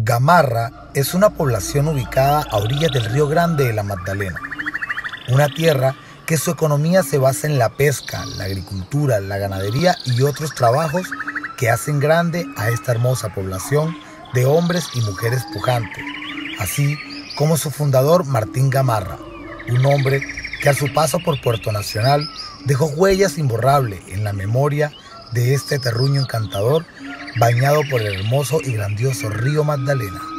Gamarra es una población ubicada a orillas del río Grande de la Magdalena, una tierra que su economía se basa en la pesca, la agricultura, la ganadería y otros trabajos que hacen grande a esta hermosa población de hombres y mujeres pujantes, así como su fundador Martín Gamarra, un hombre que a su paso por Puerto Nacional dejó huellas imborrables en la memoria de este terruño encantador bañado por el hermoso y grandioso río Magdalena.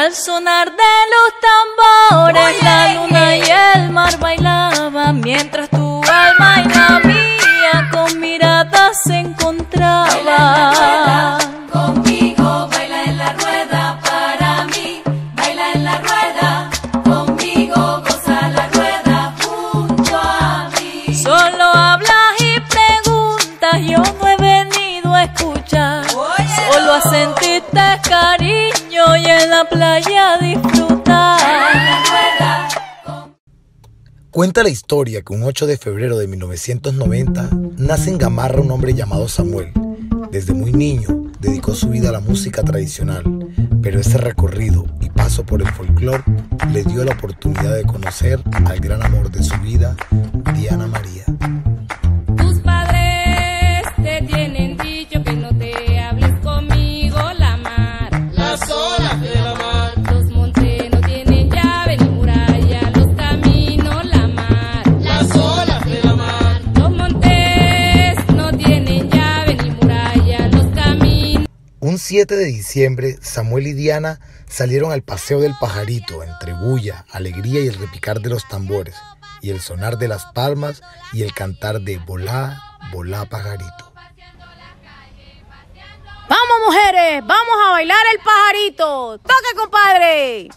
Al sonar de los tambores, la luna y el mar bailaban mientras tu alma y la mía con miradas se encontraban. Playa disfrutar. Cuenta la historia que un 8 de febrero de 1990 nace en Gamarra un hombre llamado Samuel. Desde muy niño dedicó su vida a la música tradicional, pero ese recorrido y paso por el folclore le dio la oportunidad de conocer al gran amor de su vida, 7 de diciembre, Samuel y Diana salieron al paseo del pajarito entre bulla, alegría y el repicar de los tambores, y el sonar de las palmas y el cantar de volá, volá pajarito. Vamos, mujeres, vamos a bailar el pajarito. Toque, compadre.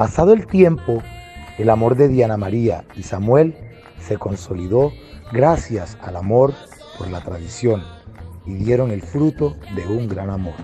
Pasado el tiempo, el amor de Diana María y Samuel se consolidó gracias al amor por la tradición y dieron el fruto de un gran amor.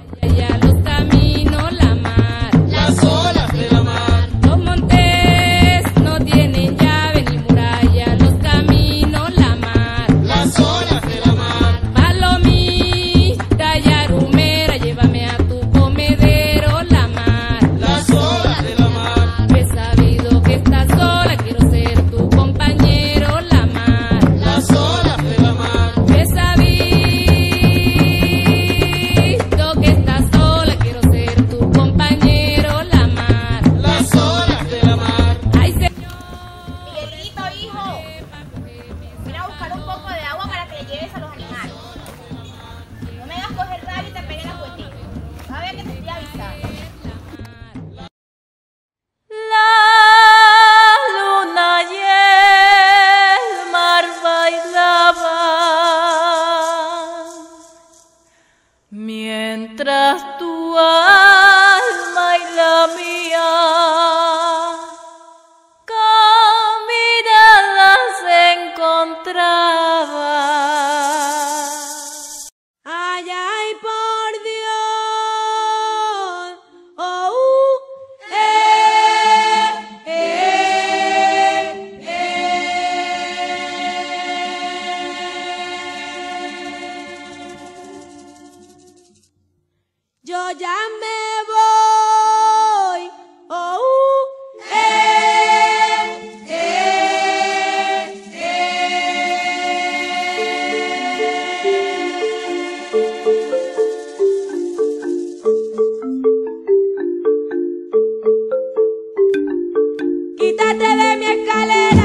te de mi escalera.